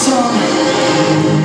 song.